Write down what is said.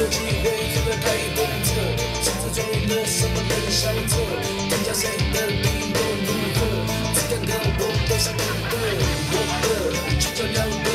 的机会，怎么被动着？现实中的什么人笑着？看下谁的理由如何？只敢看我的，想看的，我的，全交给。